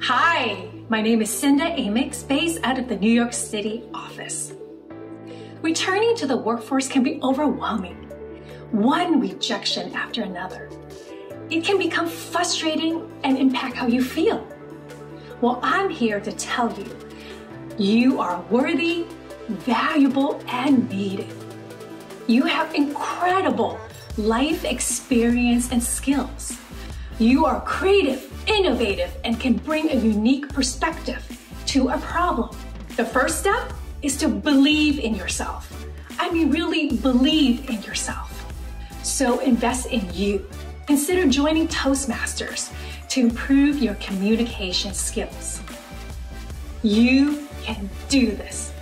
Hi, my name is Cinda Amyx, based out of the New York City office. Returning to the workforce can be overwhelming, one rejection after another. It can become frustrating and impact how you feel. Well, I'm here to tell you you are worthy, valuable, and needed. You have incredible life experience and skills. You are creative, innovative, and can bring a unique perspective to a problem. The first step is to believe in yourself. I mean, really believe in yourself. So invest in you. Consider joining Toastmasters to improve your communication skills. You can do this.